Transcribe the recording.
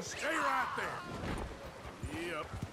Stay right there. Yep.